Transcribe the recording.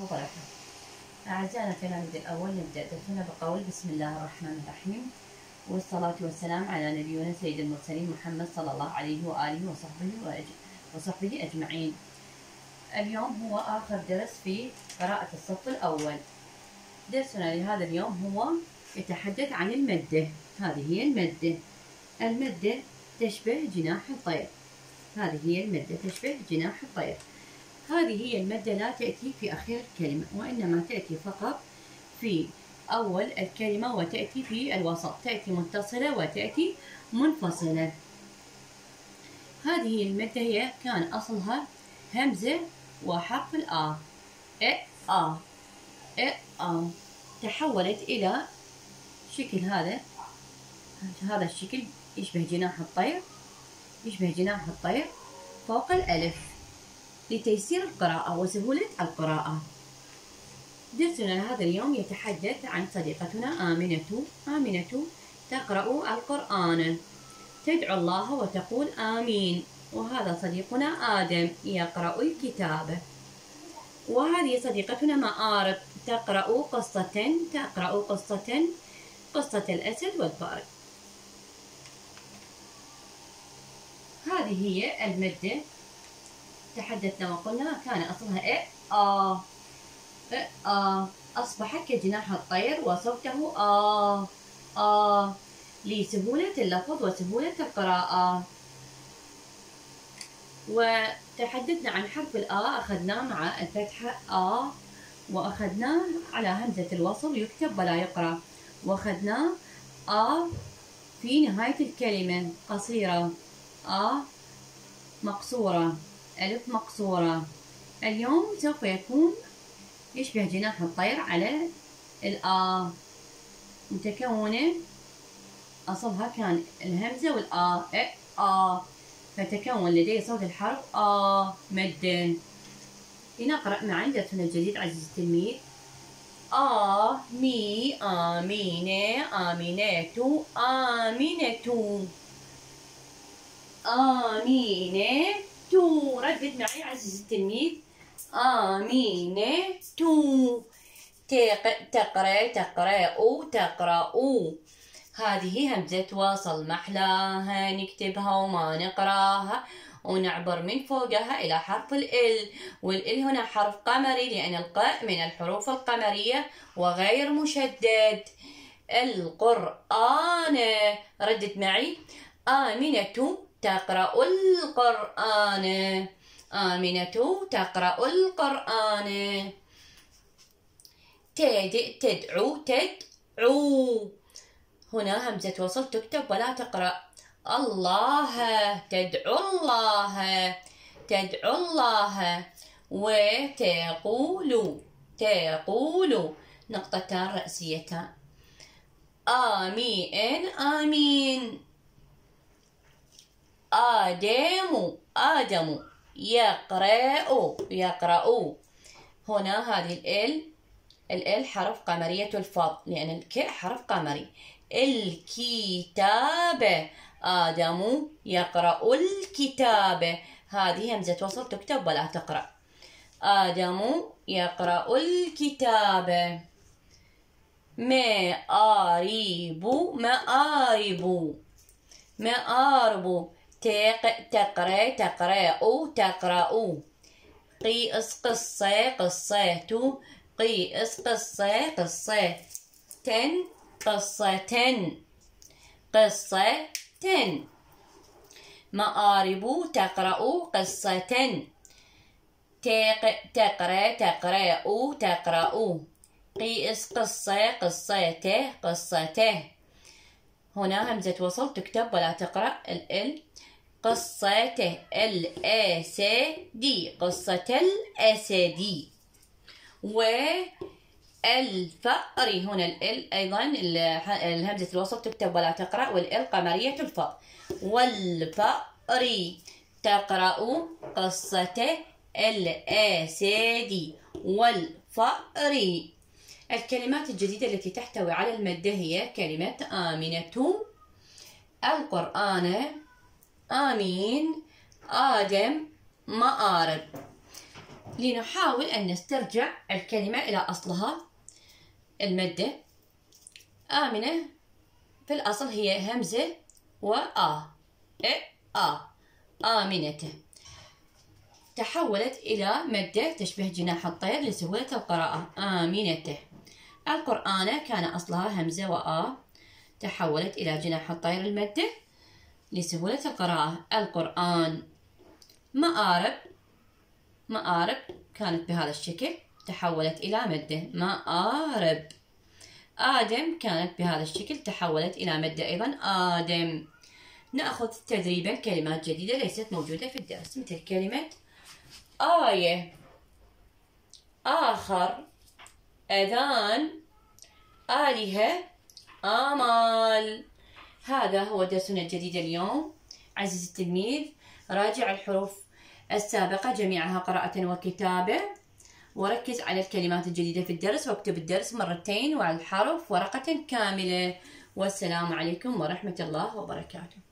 وبركاته. أعزائنا التلاميذ الأول نبدأ درسنا بقول بسم الله الرحمن الرحيم. والصلاة والسلام على نبينا سيد المرسلين محمد صلى الله عليه وآله وصحبه وصحبه أجمعين. اليوم هو آخر درس في قراءة الصف الأول. درسنا لهذا اليوم هو يتحدث عن المدة هذه هي المدة المدة تشبه جناح الطير. هذه هي المدة تشبه جناح الطير. هذه هي المادة لا تأتي في أخير الكلمة وإنما تأتي فقط في أول الكلمة وتأتي في الوسط تأتي متصلة وتأتي منفصلة. هذه المادة هي كان أصلها همزة وحرف الآ إ آ. إ آ. تحولت إلى شكل هذا. هذا الشكل يشبه جناح الطير يشبه جناح الطير فوق الألف. لتيسير القراءة وسهولة القراءة. درسنا هذا اليوم يتحدث عن صديقتنا آمنة. آمنة تقرأ القرآن. تدعو الله وتقول آمين. وهذا صديقنا آدم يقرأ الكتاب. وهذه صديقتنا مآرب تقرأ قصة تقرأ قصة قصة الأسد والفأر هذه هي المادة تحدثنا وقلنا كان أصلها إ آ. إ آ. أصبحت كجناح الطير وصوته آ. آ. لسهولة اللفظ وسهولة القراءة. وتحدثنا عن حرف الآ أخذناه مع الفتحة آ. وأخذناه على همزة الوصل يكتب ولا يقرأ. وأخذناه آ في نهاية الكلمة قصيرة. آ. مقصورة. ألف مقصورة. اليوم سوف يكون يشبه جناح الطير على الآ متكونة أصلها كان الهمزة والآ إ. آ فتكون لدي صوت الحرف آ. مدا لنقرأ معا درسنا الجديد عزيزي التلميذ. آ مي آمينة آمنة آمنة آمينة تو ردد معي عزيزي التلميذ. آمينة تو. تق- تقرأ تقرأ تقرأ هذه همزة وصل محلاها. نكتبها وما نقراها. ونعبر من فوقها إلى حرف ال والإل هنا حرف قمري لأن القاء من الحروف القمرية وغير مشدد. القرآن. ردد معي. آمنة. تقرأ القرآن. آمنة تقرأ القرآن. تد تدعو تدعو. هنا همزة وصل تكتب ولا تقرأ. الله تدعو الله تدعو الله. وتقول تقول نقطتان رأسيتان آمين آمين. آدم آدم. يقرأ يقرأ. هنا هذه ال ال حرف قمرية الفض لأن الك حرف قمري. الكتاب. آدم يقرأ الكتاب. هذه همزة وصل تكتب ولا تقرأ. آدم يقرأ الكتاب. مآرب مآرب. مآرب. تقرأ تقرأ تقرأ. قيس قصة قصة قيس قصة قصة تن قصة قصة مآرب تقرأ قصة تق تقرأ تقرأ تقرأ. قيس قصة قصته قصته هنا همزة وصل تكتب ولا تقرأ. ال. قصته الأسدي قصة الأسدي والفأر هنا ال أيضا الهمزة الوسط تكتب ولا تقرأ والإل قمرية الفأر والفأر تقرأ قصة الأسد والفأر الكلمات الجديدة التي تحتوي على المادة هي كلمة آمنة. القرآن آمين. آدم مآرب. لنحاول أن نسترجع الكلمة إلى أصلها. المادة آمنة. في الأصل هي همزة وآ إ. آ. آمنة. تحولت إلى مادة تشبه جناح الطير لسهولة القراءة. آمنة. القرآن كان أصلها همزة وآ تحولت إلى جناح الطير المادة. لسهولة القراءة. القرآن. مآرب. مآرب كانت بهذا الشكل. تحولت إلى مدة مآرب. آدم كانت بهذا الشكل. تحولت إلى مدة أيضا. آدم. نأخذ تدريبا كلمات جديدة ليست موجودة في الدرس. مثل كلمة آية. آخر. أذان. آلهة. آمال. هذا هو درسنا الجديد اليوم. عزيزي التلميذ راجع الحروف السابقة جميعها قراءة وكتابة. وركز على الكلمات الجديدة في الدرس واكتب الدرس مرتين وعلى الحرف ورقة كاملة. والسلام عليكم ورحمة الله وبركاته.